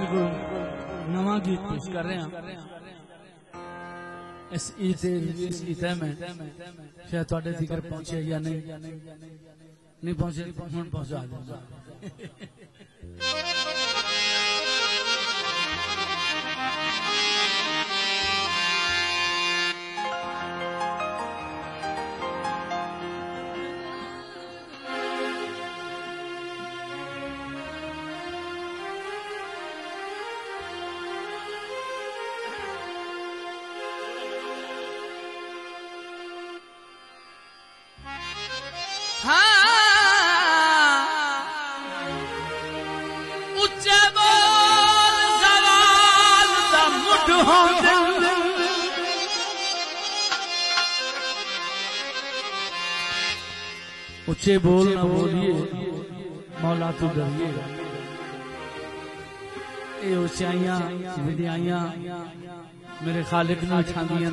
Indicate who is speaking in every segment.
Speaker 1: बिल्कुल नवा गीत पेश कर रहे हैं इस ईद इस ईद में शायद थोड़े ज़िक्र पहुँचे या नहीं। नहीं पहुँचे हूँ पहुँचा बच्चे बोल ना बोलिए। मौला तू डरिए। विद्याइया मेरे खालिक ना छादियाँ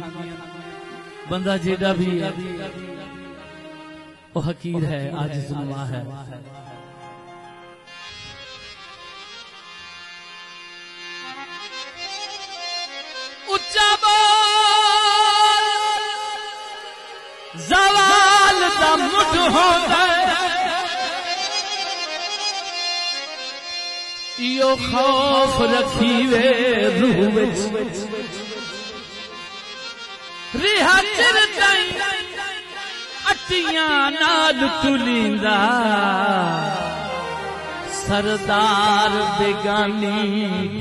Speaker 1: बंदा जेडा भी वो हकीर है आज जुम्मा है। अटिया नादींदा सरदार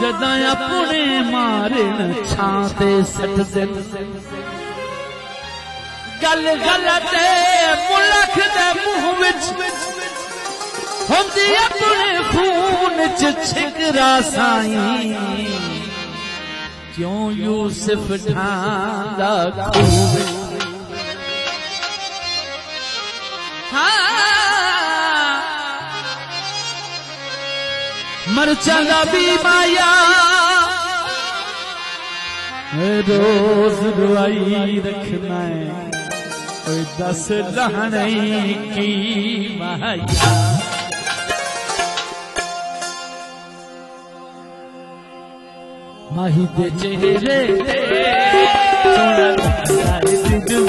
Speaker 1: जदा अपने मारन छाते सट दिन। गल गलत मुलख दे मुंह विच। होंदी अपने खून च छिकरा साईं क्यों यूसुफ ठांदा खून? मर मरचा नबी माया रोज रुआई रखना है कोई दस लहने की माया माही दे चेहरे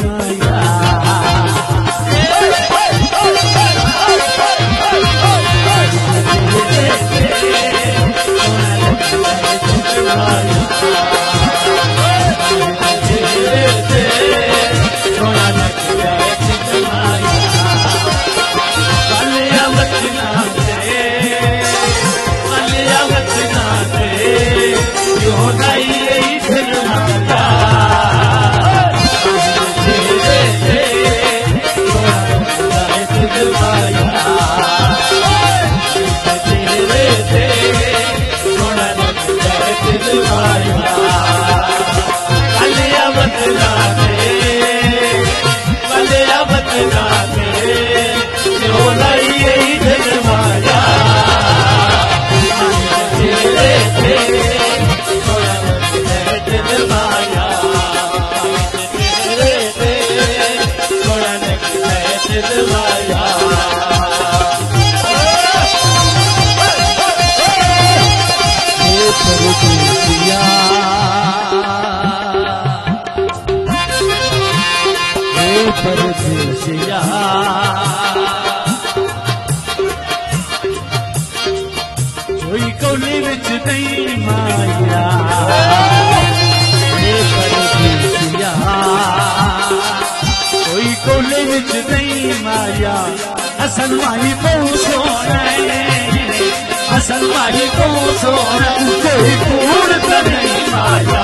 Speaker 1: माया ਦੇ माही को माही को कोई पूर्ण कर नहीं माया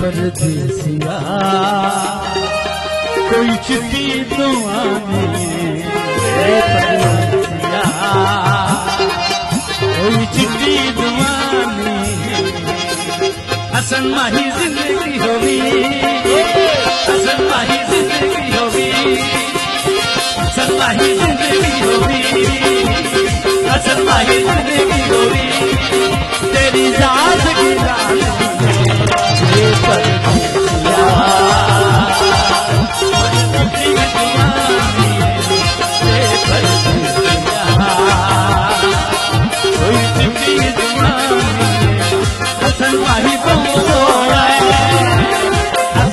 Speaker 1: परदेसिया कोई चिट्ठी तो आने परदेसिया कोई चिट्ठी तो दुआने हसन माही ज़िंदगी होगी। हसन माही ज़िंदगी होगी। हसन माही ज़िंदगी होगी। हसन माही ज़िंदगी होगी। तेरी जात की जान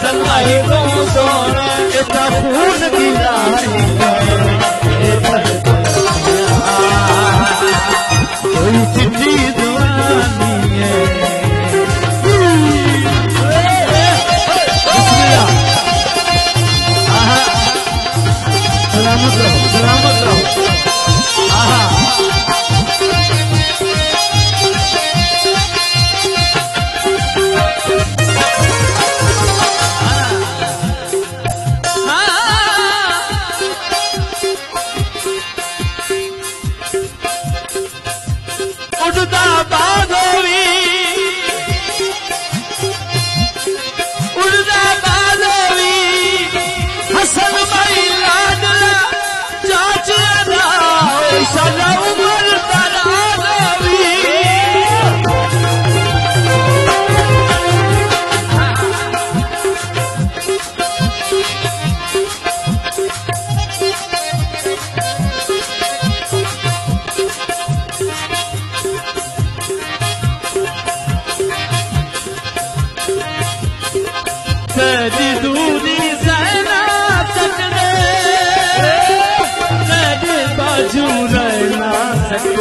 Speaker 1: सनाई था पूर्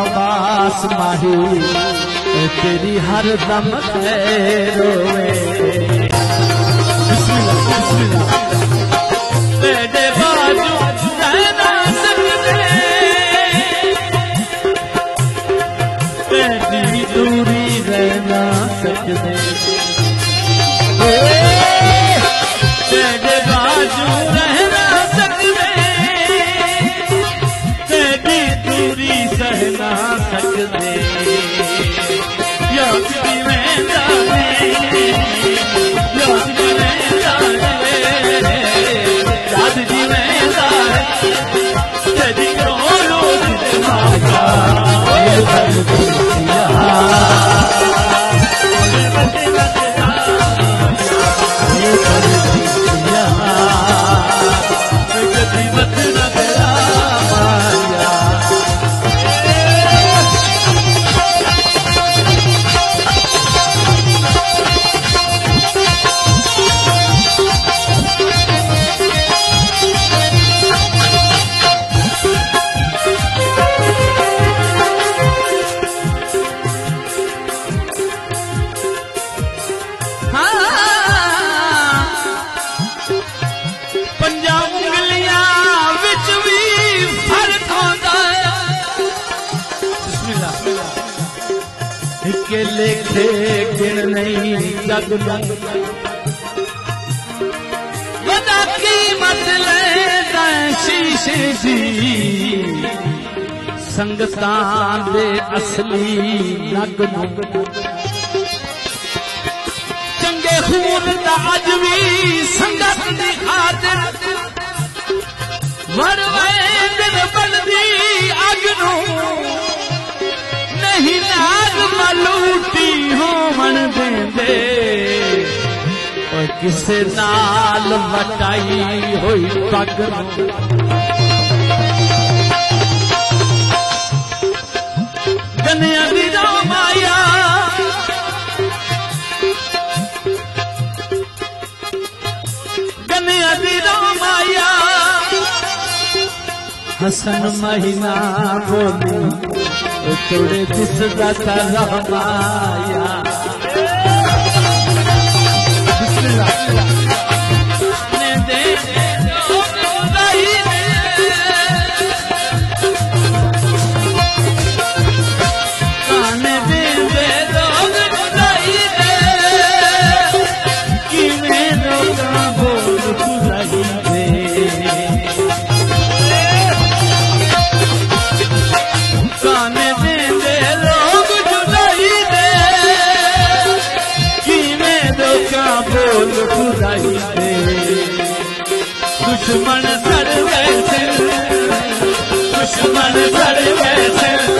Speaker 1: आवास माही तेरी हर दम रोवे बाजू मथे के लेखे गिन नहीं जग सकता बता कीमत ले शीशे जी। संगतान दे असली लग लग चंगे खून दा अज भी संगत दी खातिर। वरवे दिल बलदी अग नूं। ਮਲੂਟੀ ਹੋਵਣ ਦਿੰਦੇ ਓਏ ਕਿਸੇ ਨਾਲ ਵਟਾਈ ਹੋਈ ਪੱਗ ਨੂੰ ਗੰਨਿਆਂ ਦੀ ਦਾ ਮਾਇਆ ਗੰਨਿਆਂ ਦੀ ਦਾ ਮਾਇਆ ਹਸਨ ਮਹੀਨਾ ਬੋਲੇ तोड़े दिसदा रहमाया। दुश्मन बढ़ गए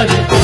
Speaker 1: Everybody.